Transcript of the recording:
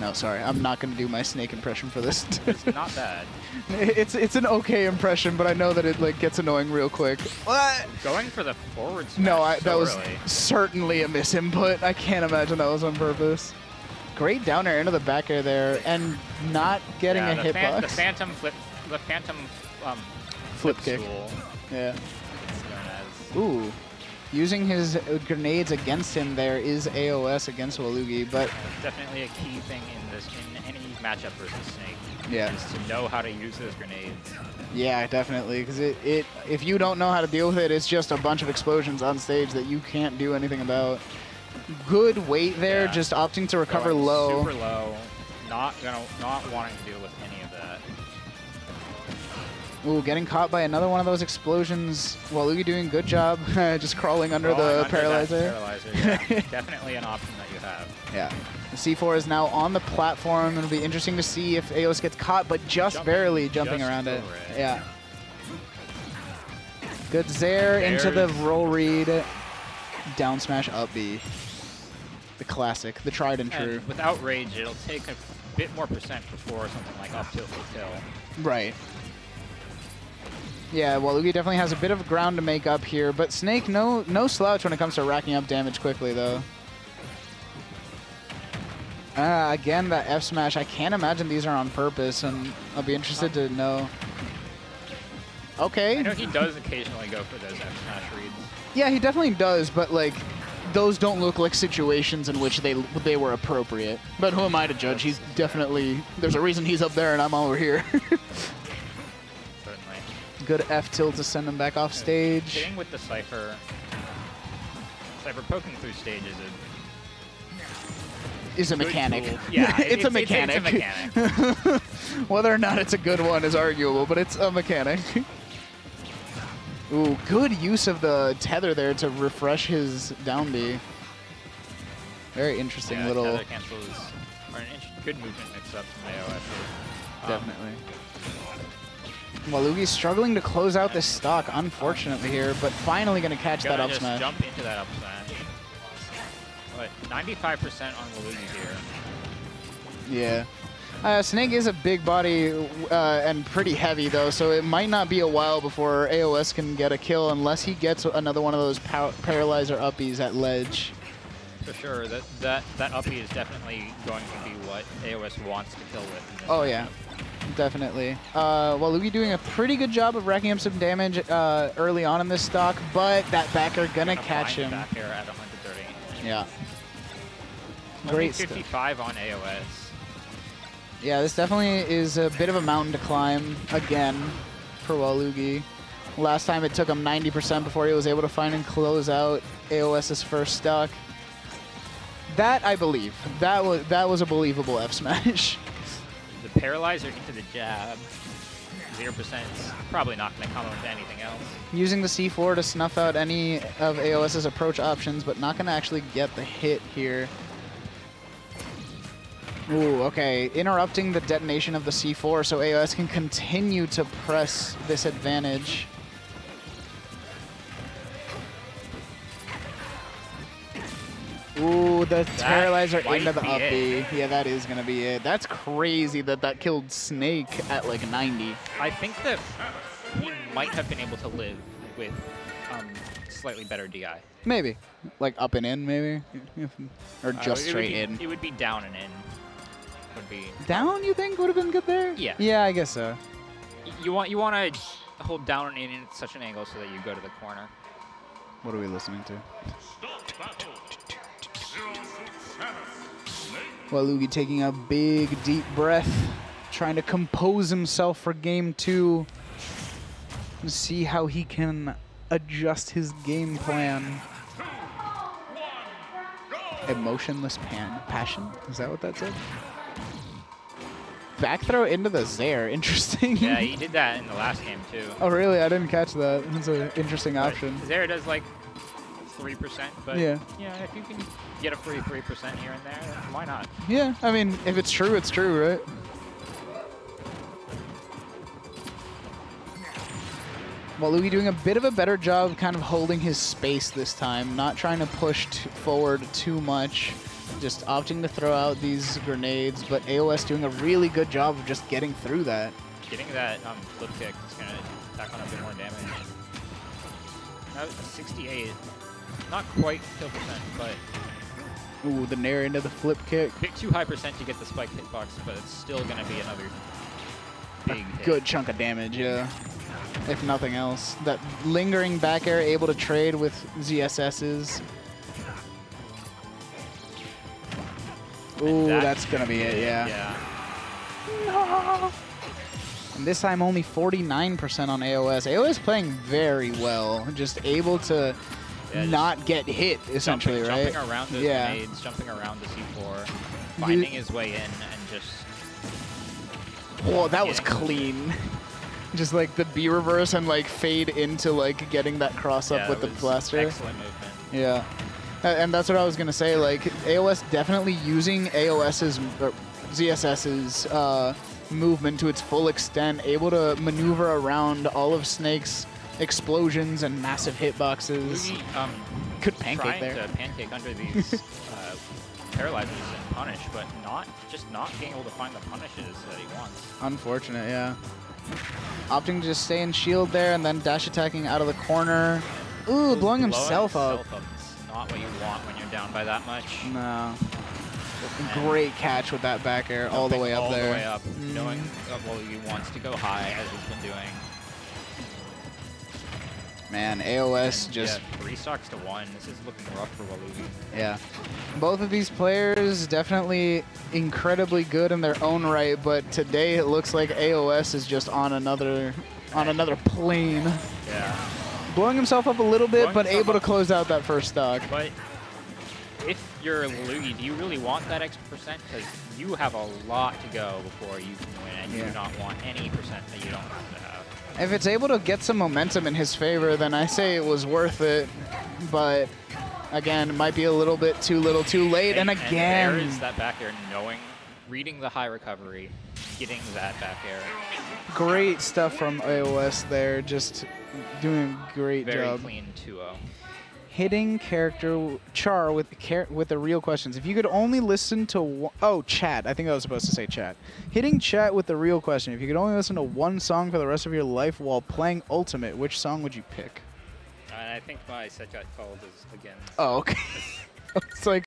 No, sorry, I'm not going to do my snake impression for this. It's not bad. it's it's an okay impression, but I know that it like gets annoying real quick. What? Going for the forward smash No, I, so that was early. certainly a misinput. I can't imagine that was on purpose. Great down air into the back air there, and not getting yeah, a the, fan- the phantom flip, the phantom um, Flip kick. stool, Yeah. it's known as. Ooh. Using his grenades against him there is AOS against Walugi, but definitely a key thing in this in any matchup versus Snake. Yeah. Is to know how to use those grenades. yeah, definitely, because it, it if you don't know how to deal with it, it's just a bunch of explosions on stage that you can't do anything about. Good weight there, Yeah. just opting to recover Going low. Super low. Not gonna not wanting to deal with any of. Ooh, getting caught by another one of those explosions. Waluigi doing good job, just crawling under Crawling the under paralyzer. Paralyzer, yeah. definitely an option that you have. Yeah. The C4 is now on the platform. It'll be interesting to see if Aos gets caught, but just Jumping barely jumping just around it. it. Yeah. Good zair into the roll read. Down smash up B. The classic, the tried and true. And without rage, it'll take a bit more percent before something like up tilt will kill. Right. Yeah, well, Waluigi definitely has a bit of ground to make up here, but Snake, no no slouch when it comes to racking up damage quickly, though. Ah, again, that F smash. I can't imagine these are on purpose, and I'll be interested to know. I Okay. know he does occasionally go for those F smash reads. Yeah, he definitely does, but like, those don't look like situations in which they they were appropriate. But who am I to judge? He's definitely. There's a reason he's up there and I'm over here. Good F tilt to send him back off stage. Hitting with the Cypher. Cypher poking through stage is a is a mechanic. tool. Yeah, it's, a mechanic. it's a mechanic. Whether or not it's a good one is arguable, but it's a mechanic. Ooh, good use of the tether there to refresh his down B. Very interesting yeah, little. tether cancels are an good movement mix up from AOS. Um, Definitely. Waluigi's struggling to close out this stock, unfortunately here, but finally going to catch that up smash. jump into that up smash. But 95% on Waluigi here. Yeah. Uh, Snake is a big body uh, and pretty heavy, though, so it might not be a while before AOS can get a kill unless he gets another one of those paralyzer uppies at ledge. For sure, that that that uppie is definitely going to be what AOS wants to kill with. Oh, yeah. Definitely. Uh, Waluigi doing a pretty good job of racking up some damage uh, early on in this stock, but that back air gonna Gonna catch him. Back air at 130. Yeah. Great stuff. 55 on AOS. Yeah, this definitely is a bit of a mountain to climb again for Waluigi. Last time it took him 90% before he was able to find and close out AOS's first stock. That I believe. That was that was a believable F smash. Paralyzer into the jab. 0% is probably not going to come up with anything else. Using the C4 to snuff out any of AOS's approach options, but not going to actually get the hit here. Ooh, okay. Interrupting the detonation of the C4 so AOS can continue to press this advantage. Ooh, the Terrorizer might into the be up. B. Yeah, that is going to be it. That's crazy that that killed Snake at like 90. I think that he might have been able to live with um, slightly better DI. Maybe. Like up and in, maybe? Or Uh, just it would straight be- in. It would be down and in. Would be. Down, you think would have been good there? Yeah. Yeah, I guess so. You want you want to hold down and in at such an angle so that you go to the corner. What are we listening to? Waluigi taking a big, deep breath, trying to compose himself for game two. And see how he can adjust his game plan. Emotionless pan passion? Is that what that said? Back throw into the zair. Interesting. Yeah, he did that in the last game too. oh, really? I didn't catch that. That's an interesting But option. There does like three percent, but Yeah. yeah, if you can get a free three percent here and there, why not? Yeah, I mean, if it's true, it's true, right? Waluigi doing a bit of a better job kind of holding his space this time, not trying to push t forward too much. just opting to throw out these grenades, but AOS doing a really good job of just getting through that. Getting that um, flip kick is going to tack on a bit more damage. That was 68. Not quite kill percent, but... Ooh, the nair into the flip kick. Bit too high percent to get the spike hitbox, but it's still going to be another big Good chunk of damage, yeah. If nothing else. That lingering back air able to trade with ZSS's. Ooh, that that's going to be it, yeah. Yeah. No. And this time only 49% on AOS. AOS playing very well, just able to yeah, not get hit, essentially, jumping, right? Jumping around the yeah. grenades, jumping around the C4, finding you, his way in, and just... Oh, that was clean. just like the B reverse and like fade into like getting that cross up yeah, with the blaster. Excellent movement. Yeah. And that's what I was going to say. Like, AOS definitely using AOS's, or ZSS's uh, movement to its full extent, able to maneuver around all of Snake's explosions and massive hitboxes. Um, Could pancake trying there. to pancake under these uh, paralyzers and punish, but not just not being able to find the punishes that he wants. Unfortunate, yeah. Opting to just stay in shield there and then dash attacking out of the corner. Ooh, blowing, blowing himself, up. up not what you want when you're down by that much. No. And Great catch with that back air all the way up all there. All the way up, mm. knowing well he wants to go high as he's been doing. Man, AOS just... Yeah, three stocks to one. This is looking rough for Waluigi. Yeah. Both of these players definitely incredibly good in their own right, but today it looks like AOS is just on another on another plane. Yeah blowing himself up a little bit, blowing but able to close out that first stock. But if you're Luigi, do you really want that extra percent? Because you have a lot to go before you can win, and yeah. you do not want any percent that you don't have to have. If it's able to get some momentum in his favor, then I say it was worth it. But again, it might be a little bit too little too late. And, and again, and there is that back air, knowing, reading the high recovery, getting that back air. Great stuff from AOS there. Just doing a great Very job. Very clean 2-0. Hitting character char with char with the real questions. If you could only listen to oh chat, I think I was supposed to say chat. Hitting chat with the real question. If you could only listen to one song for the rest of your life while playing Ultimate, which song would you pick? I think my set got called is again. Oh, okay. it's like